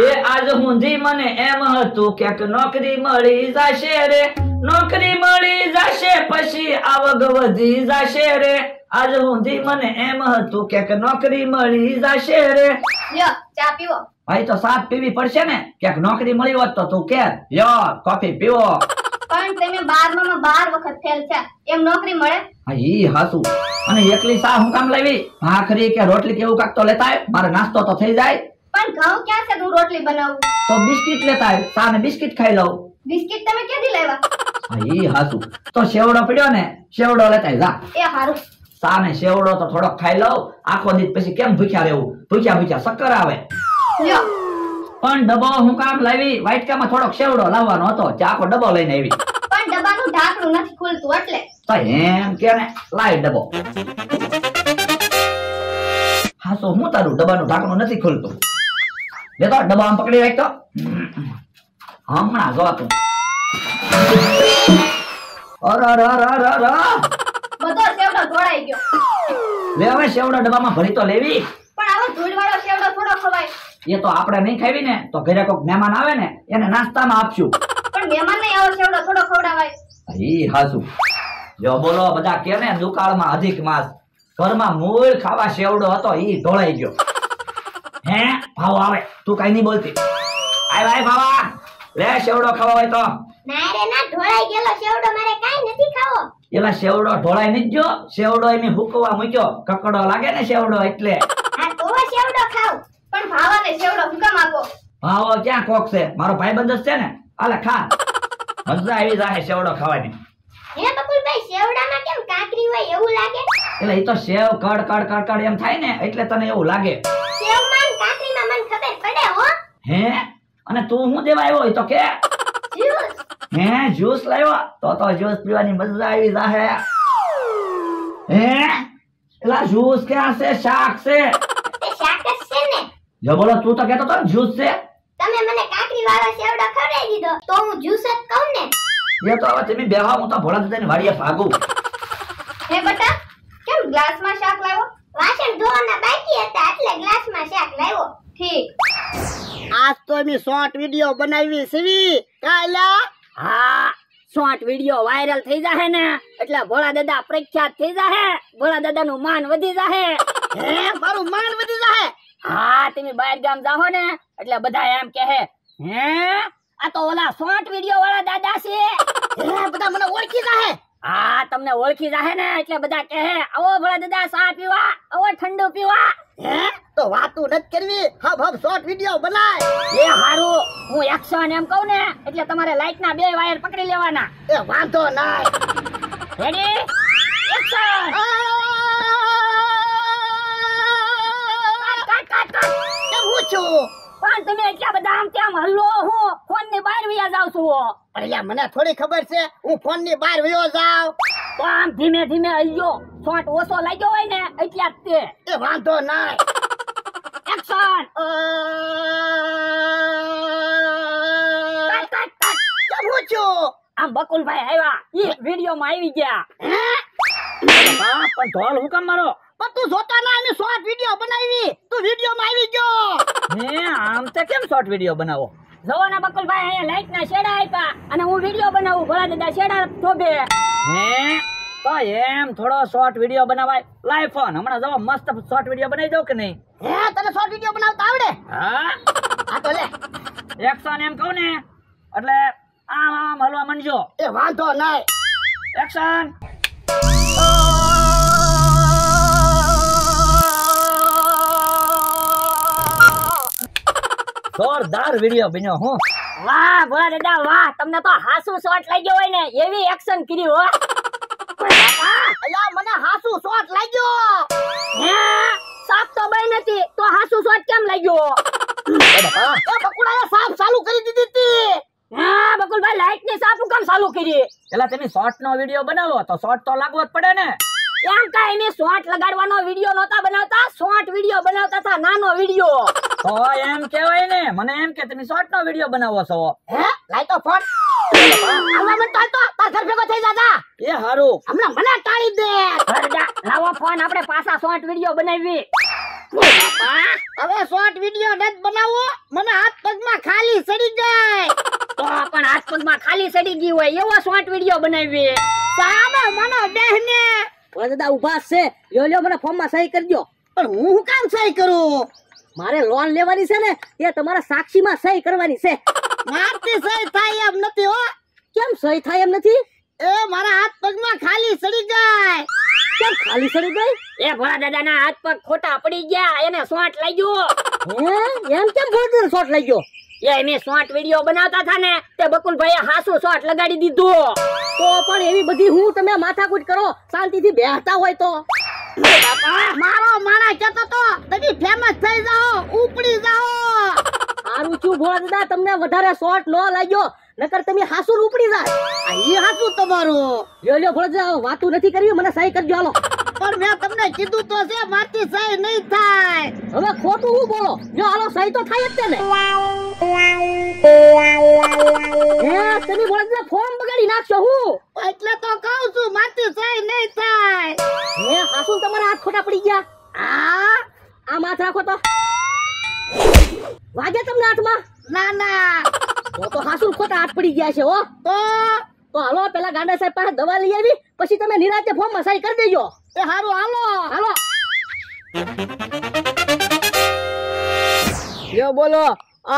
એ આજ હુંધી મને એમ હતું ક્યાંક નોકરી મળી જાશે રે. નોકરી મળી જાશે પછી આવક વધી જાશે રે. આજ હુંધી મને એમ હતું ક્યાંક નોકરી મળી જશે રે. લ્યો ચા પીવો. ભાઈ તો સાત પીવી પડશે ને? ક્યાંક નોકરી મળી હોત તો તું કે યો કોફી પીવો. પણ તમે બારમામાં બાર વખત ફેલ છે એમ નોકરી મળે? હા ઈ હાસુ અને એકલી સા હું કામ લાવી? ભાખરી કે રોટલી કે એવું કાક તો લેતા મારે નાસ્તો તો થઈ જાય. પણ ઘઉં ક્યાં છે? હું રોટલી બનાવું. તો બિસ્કિટ લેતા આવ સા બિસ્કિટ ખાઈ લઉં. બિસ્કિટ તમે ક્યાંથી લાવ્યા એ હાસુ તો સેવડો પડ્યો ને સેવડો લેતા જા. એ હારું. સા ને સેવડો તો થોડોક ખાઈ લઉં. આખો દીધ પછી કેમ ભૂખ્યા રહેવું? ભૂખ્યા ભૂખ્યા શક્કર આવે. લ્યો. પણ ડબ્બો હું કામ લાવી વાટકામાં થોડોક સેવડો લાવવાનો હતો ચાકો ડબ્બો લઈને આવી. પણ ડબ્બાનું ઢાંકણું નથી ખુલતું એટલે. તો એમ કે ને લાય ડબ્બો. હા તો હું તારું ડબ્બાનું ઢાંકણું નથી ખુલતું. લેતો ડબ્બા આમ પકડી રાખતો હમણાં જો તું અરે અરે અરે અરે અરે બધો સેવડો ઢોળાઈ ગયો લે હવે સેવડો ડબ્બામાં ભરી તો લેવી પણ આવો ધૂળવાળો સેવડો થોડો ખવાય એ તો આપણે નહીં ખાવી ને તો ઘરે કોઈક મહેમાન આવે ને એને નાસ્તામાં આપશું પણ મહેમાનને આવો સેવડો થોડો ખવડાવાય ઈ હાસુ જો બોલો બધા કે ને દુકાળમાં અધિક માસ ઘરમાં મૂળ ખાવા શેવડો હતો ઈ ઢોળાઈ ગયો હે? ભાવ આવે. તું કઈ નહીં બોલતી. આય ભાઈ ભાવા. લે શેવડો ખાવા હોય તો. ના રે ના ઢોળાઈ ગયેલો શેવડો મારે કાઈ નથી ખાવો. એલા શેવડો ઢોળાઈ નહીં ગયો. શેવડો એને હુકવા મૂક્યો. કકડો લાગે ને શેવડો એટલે. હા તો શેવડો ખાવ. પણ ભાવાને શેવડો હુકમ આપો. ભાવો ક્યાં કોક છે? મારો ભાઈ બંધ છે ને. આલે ખા. મજા આવી જાય શેવડો ખાવાની. હે બકુલભાઈ શેવડામાં કેમ કાકરી હોય એવું લાગે? એટલે એ તો સેવ કડ કડ કડ કડ એમ થાય ને એટલે તને એવું લાગે. સેવમાં ને કાકરીમાં મને ખબર પડે હો? અને તું શું દેવા આવ્યો તો કે? હે જ્યુસ લાવ્યો તો તો જ્યુસ પીવાની મજા આવી જાહે. હે? એલા જ્યુસ ક્યાં છે? શાક છે? શાક છે ને. જો બોલો તું તો કહેતો તો જ્યુસ છે. તમે મને કાકરી વાળો સેવડો ખવડાવી દીધો તો હું જ્યુસ જ કહું ને. એ તો હવે તમે બેહા હું તો ભોળા દાદાની વાડીએ ભાગું. હે બટા કેમ ગ્લાસમાં શાક લાવ્યો? વાસણ ધોવાના બાકી હતા એટલે ગ્લાસમાં શાક લાવ્યો. ઠીક. આજ તો અમે શોર્ટ વીડિયો બનાવી સીવી કાલા. હા શોર્ટ વીડિયો વાયરલ થઈ જાહે ને, એટલે ભોળા દાદા પ્રખ્યાત થઈ જાહે, ભોળા દાદા નું માન વધી જાહે. હે, મારું માન વધી જાહે? હા, તમે બહાર ગામ જાહો ને, એટલે બધા એમ કહે, હે, આ તો ઓલા શોર્ટ વીડિયો વાળા દાદા છે. હે, બધા મને ઓળખી જાહે. હા, તમને ઓળખી જાહે ને, એટલે બધા કહે, આવો ભોળા દાદા, ચા પીવા, આવો ઠંડુ પીવા. હે? તો વાતું નથી કરવી. હબ હબ શોર્ટ વીડિયો બનાય. એ હારું. હું એક્શન એમ કહું ને એટલે તમારે લાઈટ ના બે વાયર પકડી લેવાના. એ વાંધો નાય રેડી એક્શન કાટ કાટ કાટ હું છું? પણ તમે એટલા બધા આમ તેમ હલ્લો હું? ફોનની બહાર વિયા જાવ છું અરે મને થોડી ખબર છે. હું ફોનની બહાર વયો જાવ તો આમ ધીમે ધીમે અલ્યો શોટ ઓછો લાગ્યો હોય ને એટલે જ તે. એ વાંધો ના એક્શન આમ બકુલભાઈ આવ્યા. ઈ વિડિયો માં આવી ગયા. પણ ઢોલ હું કામ મારો? પણ તું જોતા ના અમે શોર્ટ વીડિયો બનાવી. તું વીડિયો માં આવી ગયો. હે આમ તે કેમ શોર્ટ વીડિયો બનાવો? જોવો ને બકુલભાઈ અહીંયા લાઈટ ના શેડા આપ્યા. અને હું વિડિયો બનાવું. ભોળા દાદા શેડા થોભે હે? તો એમ થોડો શોર્ટ વીડિયો બનાવાય. લાય ફોન હમણાં જવા મસ્ત શોર્ટ વીડિયો બનાવી દઉં કે નહીં? હે તને શોર્ટ વીડિયો બનાવતા આવડે? હા? હા તો લે. એક્શન એમ કહું ને એટલે આમ આમ હલવા મંડજો. એ વાંધો નહીં. એક્શન જોરદાર વીડિયો બન્યો હું. વાહ ભોળા દાદા વાહ. તમને તો હાસુ શોટ લાગ્યો હોય ને એવી એક્શન કરી હો. મને હાસુ શોર્ટ લાગ્યો. હે? સાપ તો બઈ નથી તો હાસુ શોટ કેમ લાગ્યો? એ બકુડાએ સાફ ચાલુ કરી દીધી હતી. હા બકુલભાઈ લાઈટની સાપ કેમ ચાલુ કરી? પેલા તમે શોર્ટ નો વીડિયો બનાવો તો લાગવો જ પડે ને. એમ કાંઈ નહીં શોર્ટ લગાડવાનો વીડિયો નહોતા બનાવતા શોર્ટ વીડિયો બનાવતા હતા નાનો વીડિયો. તો એમ કેવાય ને મને એમ કે તમે શોર્ટ નો વીડિયો બનાવો છો. હે લાઈ તો ફોન આવા મન તો તાર ઘર ભેગો થઈ જાતા. એ હારું. હમણાં મને ટાળી દે. ભરડા, લાવો ફોન આપણે પાછા શોર્ટ વીડિયો બનાવી. હવે શોર્ટ વિડિયો નથી બનાવવો. મને હાથ પગમાં ખાલી સડી જાય. તો પણ હાથ પગમાં ખાલી સડી ગઈ હોય એવો શોર્ટ વીડિયો બનાવીએ સામે મને બેહને. દાદા ઊભા છે. લ્યો લ્યો મને ફોર્મમાં સહી કરજો પણ હું હું કામ સહી કરું? મારે લોન લેવાની છે ને એ તમારા સાક્ષીમાં સહી કરવાની છે. મારથી સહી થાય એમ નથી હો. કેમ સહી થાય એમ નથી? એ મારા હાથ પગમાં ખાલી સડી જાય. કેમ ખાલી સડી ગઈ? એ ભોળા દાદાના હાથ પગ ખોટા પડી ગયા એને સોટ લાગ્યો. હે? એમ કેમ ફોર્ચ્યુનર શોટ લઈ ગયો એ મેં શોર્ટ વીડિયો બનાવતા હતા ને તે બકુલભાઈએ હાસુ શોર્ટ લગાડી દીધો. તો પણ એવી બધી હું તમે માથાકૂટ કરો શાંતિથી બેહતા હોય તો. મારો મારા કેતો તો તમે ફેમસ થઈ જાઓ ઉપડી જાઓ. સારું છું ભોળા દાદા તમને વધારે શોર્ટ ન લાગ્યો. નકર તમે હાસુ ઉપડી જાય. આ ઈ હાસુ તમારું. લ્યો લ્યો ભોળા દાદા વાતું નથી કરી મને સહી કરજો હાલો. પણ મેં તમને કીધું તો છે મારથી સહી નહીં થાય. હવે ખોટું હું બોલો? જો હાલો સહી તો થાય જ છે ને. હે તમે ભોળા દાદા ફોર્મ બગાડી નાખશો હું? એટલે તો કહું છું મારથી સહી નહીં થાય. હે હાસુ તમારા હાથ ખોટા પડી ગયા? આ? આ માથ રાખો તો. વાગે તમને હાથમાં? ના ના. તો તો હાસુલ ખોટા હાથ પડી ગયા છે હો. તો તો હાલો પેલા ગાંડા સાહેબ પાસે દવા લઈ આવી પછી તમે નિરાતે ફોર્મમાં કરી દેજો. એ હારું હાલો. હાલો. લ્યો બોલો.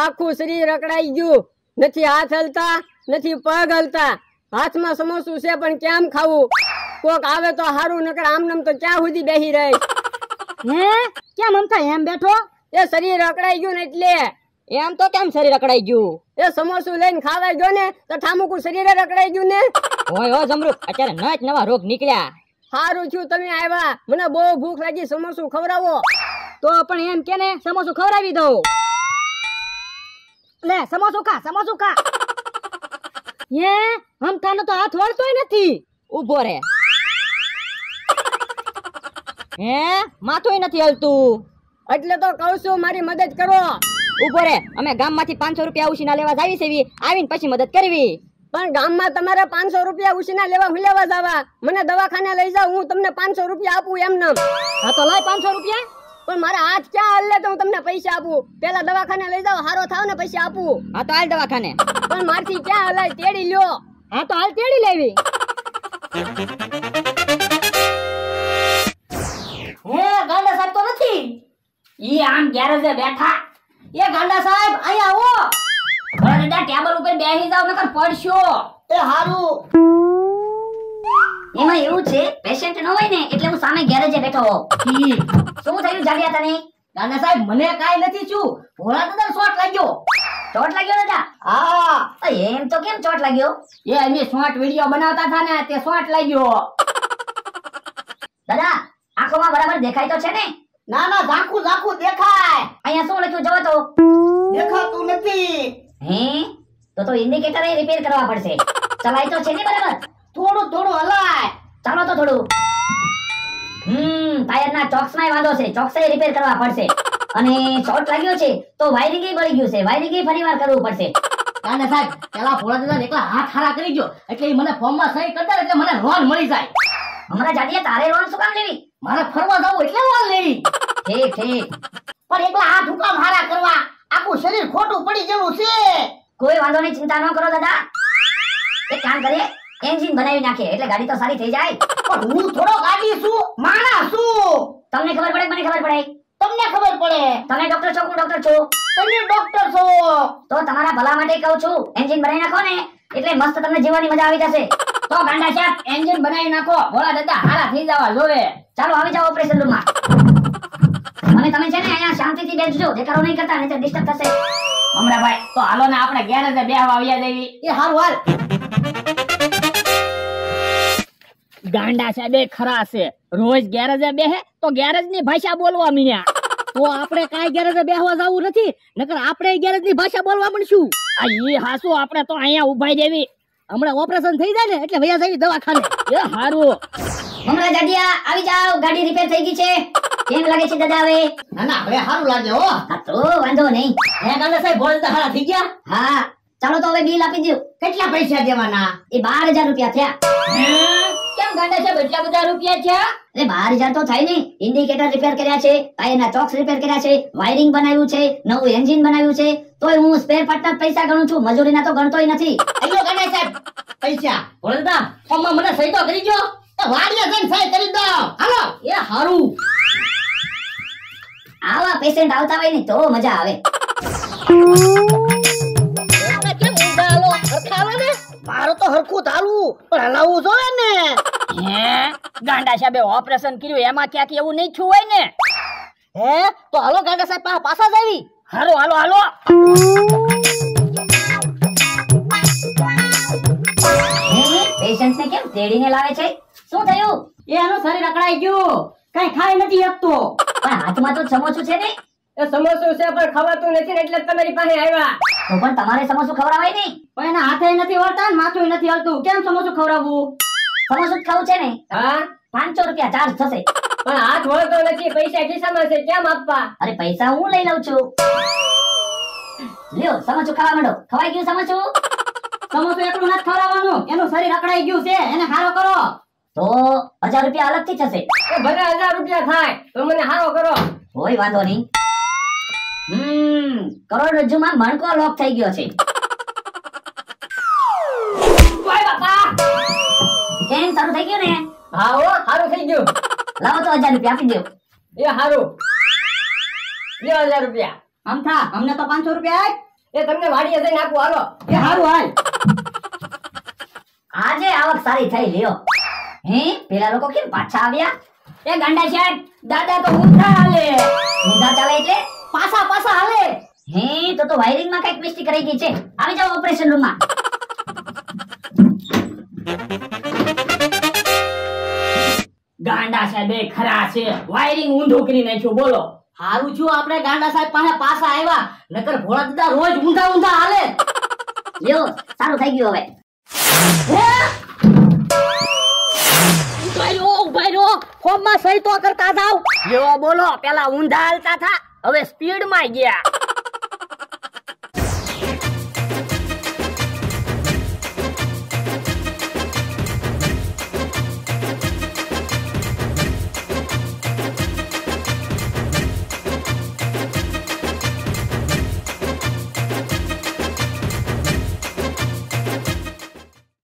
આખું શરીર રકડાઈ ગયું. નથી હાથ હલતા નથી પગ હલતા. હાથમાં સમોસું છે પણ કેમ ખાવું? કોક આવે તો હારું નકર આમ નમ તો ક્યાં સુધી બેહી રહે? હે? કેમ અમથા એમ બેઠો? એ શરીર રકડાઈ ગયું ને એટલે. એમ તો કેમ શરીર રકડાઈ ગયું? એ સમોસું લઈને ખાવા ગયો ને તો ઠામુકું શરીરે રકડાઈ ગયું ને. હોય હો જમરૂ અત્યારે નચ નવા રોગ નીકળ્યા. સારું છું તમે આવ્યા મને બહુ ભૂખ લાગી સમોસું ખવડાવો. તો પણ એમ કે ને સમોસું ખવડાવી દઉં. લે સમોસું ખા સમોસું ખા. હે? હમથાનો તો હાથ વળતોય નથી. ઊભો રે. હે? માથુંય નથી હલતું. એટલે તો કહું છું મારી મદદ કરો. ઊભો રે અમે ગામમાંથી પાંચસો રૂપિયા ઉછીના લેવા જાવી છે આવીને પછી મદદ કરવી. પણ ગામમાં તમારે પાંચસો રૂપિયા ઉછીના લેવા હું લેવા જવા? મને દવાખાને લઈ જાવ હું તમને પાંચસો રૂપિયા આપું એમ નમ. હા તો લાય પાંચસો રૂપિયા. પણ મારા હાથ ક્યાં હલ્લે તો હું તમને પૈસા આપું? પેલા દવાખાને લઈ જાવ હારો થાવ ને પૈસા આપું. હા તો હાલ દવાખાને. પણ મારથી ક્યાં હલાય? તેડી લ્યો. હા તો હાલ તેડી લેવી. હું ગાંડા સાહેબ તો નથી. ઈ આમ ગેરેજે બેઠા. એ ગાંડા સાહેબ અહીંયા આવો. ભોળા ટેબલ ઉપર બેસી જાવ નકર પડશો. એ હારું. એમાં એવું છે પેશન્ટ ન હોય ને એટલે હું સામે ગેરેજે બેઠો શું થયું જાડિયા તને ગાંડા સાહેબ મને કાઈ નથી છું ભોળા દાદા શોટ લાગ્યો. ચોટ લાગ્યો દાદા? હા. એમ તો કેમ ચોટ લાગ્યો? એ અમે શોર્ટ વિડિયો બનાવતા હતા ને તે શોટ લાગ્યો. દાદા આંખોમાં બરાબર દેખાય તો છે ને? ના ના ઝાંખું ઝાંખું દેખાય. અહીંયા શું લખ્યું? જોવો તો. દેખાતું નથી. હે? તો તો ઇન્ડિકેટર રિપેર કરવા પડશે. ચલાય તો છે ને બરાબર? થોડું થોડું હલાય. ચાલો તો થોડું. હમ ટાયરના ચોક્સમાં વાંધો છે. ચોક્સાઈ રિપેર કરવા પડશે. અને શોર્ટ લાગ્યો છે તો વાયરિંગ બળી ગયું છે. વાયરિંગ ફરીવાર કરવું પડશે. ગાંડા સાહેબ પેલા ફોડા દીધા એકલા હાથ હારા કરી ગયો એટલે મને ફોર્મમાં સહી કરતા એટલે મને લોન મળી જાય. હમણાં જાડીએ તારે લોન શું કામ લેવી? મારે ફરવા જવું એટલે વાલ નહીં ઠીક ઠીક. પણ એકલા હાથ હુકામ હારા કરવા. આખું શરીર ખોટું પડી ગયેલું છે. કોઈ વાંધો નહીં ચિંતા ન કરો દાદા. એક કામ કરીએ એન્જિન બનાવી નાખીએ. એટલે ગાડી તો સારી થઈ જાય. પણ હું થોડો ગાડી છું માણસ છું. તમને ખબર પડે મને ખબર પડે? તમને ખબર પડે. તમે ડોક્ટર છો હું ડોક્ટર છું? તમે ડોક્ટર છો. તો તમારા ભલા માટે કહું છું એન્જિન બનાવી નાખો ને. એટલે મસ્ત તમને જીવવાની મજા આવી જશે. તો ગાંડા સાહેબ એન્જિન બનાવી નાખો. ભોળા દાદા હારા થઈ જવા જોવે ચાલો, આવી જાઓ ઓપરેશન રૂમમાં અને તમે છે ને અહીંયા શાંતિથી બેસજો. દેખાડો નહીં કરતા, નહીં ડિસ્ટર્બ થશે. હમણાં તો હાલો ને આપણે ગેરેજે બે આવ્યા દેવી. એ હારું, હાલ. ગાંડા સાહેબ ખરા છે. રોજ ગેરેજે બેહે તો ગેરેજની ભાષા બોલવા મીયા તો આપણે કાઈ ગેરેજે બેહવા જવું નથી, નકર આપણે ગેરેજની ભાષા બોલવા મળશું. આ ઈ હાસુ, આપણે તો અહીંયા ઉભાઈ દેવી. હમણાં ઓપરેશન થઈ જાય ને એટલે ભૈયા જવી દવાખાને. એ હારું. હમણાં દાદિયા આવી જાઓ ગાડી રિપેર થઈ ગઈ છે. કેમ લાગે છે દાદા હવે? ના ના હવે સારું લાગે હો. હા તો વાંધો નહીં. હે ગાંડા સાહેબ બોલ હારા થઈ ગયા? હા ચાલો તો હવે બિલ આપી દઉં કેટલા પૈસા દેવાના? એ બાર હજાર રૂપિયા થયા. કેમ ગાંડા છે? એટલા બધા રૂપિયા છે? અરે બાર હજાર તો થાય ને ઇન્ડિકેટર રિપેર કર્યા છે ટાયરના ચોક્સ રિપેર કર્યા છે વાયરિંગ બનાવ્યું છે નવું એન્જિન બનાવ્યું છે. તોય હું સ્પેર પાર્ટના પૈસા ગણું છું. મજૂરીના તો ગણતોય નથી. અయ్యో ગણાય સાહેબ પૈસા. વળદા ફોર્મમાં મને સહી તો કરી જો એ વાડીએ જઈને સહી કરી દો હાલો. એ હારું. આવા પેશન્ટ આવતા હોય ને તો મજા આવે. કેમ ઊંધા હાલો હરખા ને? મારું તો હરખું ચાલવું પણ હલાવવું જોઈએ ને. હે? ગાંડા સાહેબે ઓપરેશન કર્યું એમાં ક્યાંક એવું નહીં થયું હોય ને? હે? તો હાલો ગાંડા સાહેબ પા- પાછા જ આવી. હાલો હાલો હાલો. પેશન્ટ ને કેમ તેડીને લાવે છે? શું થયું? એ એનું શરીર અકળાઈ ગયું. કઈ ખાઈ નથી શકતો. પણ હાથમાં તો સમોસું છે ને એ સમોસું છે પણ ખવાતું નથી એટલે તમારી પાસે આવ્યા. તો પણ તમારે સમોસું ખવડાવાય નહીં? પણ એના હાથે નથી વળતા ને માથું નથી હલતું. કેમ સમોસું ખવડાવવું? સમોસું ખાવું છે ને? હા? પાંચસો રૂપિયા ચાર્જ થશે. પણ હાથ વળતો નથી પૈસા ખિસ્સામાં છે કેમ આપવા? અરે પૈસા હું લઈ લઉં છું. લ્યો સમોસું ખાવા માંડો. ખવાઈ ગયું સમોસું સમોસું એકલું નથી ખવડાવવાનું. એનું શરીર અકળાઈ ગયું છે એને હારો કરો. તો હજાર રૂપિયા અલગથી થશે. એ ભલે હજાર રૂપિયા થાય તો મને હારો કરો. કોઈ વાંધો નહીં. હમ કરોડરજ્જુમાં મણકો લોક થઈ ગયો છે. હા હો હારું થઈ ગયું. લાવો તો હજાર રૂપિયા આપી દો. એ હારું. લ્યો હજાર રૂપિયા. આમ થા અમને તો પાંચસો રૂપિયા. એ તમને વાડીએ જઈને આપું હાલો. એ હારું હાલ આજે આવક સારી થઈ લ્યો. હે પેલા લોકો કેમ પાછા આવ્યા? એ ગાંડા સાહેબ દાદા તો ઊંધા હાલે. ઊંધા ચાલે એટલે? પાછા પાછા હાલે. હે તો તો વાયરિંગમાં કંઈક મિસ્ટેક રહી ગઈ છે. આવી જાઓ ઓપરેશન રૂમમાં. ગાંડા સાહેબ, એ ખરા છે. વાયરિંગ ઊંધું કરી નાખ્યું, બોલો. હારું છું, આપણે ગાંડા સાહેબ પાસે પાછા આવ્યા. નકર ભોળા દાદા રોજ ઊંધા ઊંધા હાલે. લ્યો, સારું થઈ ગયું હવે. ઊભા માં સહી તો કરતા થાવ જેવો બોલો, પેલા ઊંધા હાલતા થા. હવે સ્પીડમાં ગયા.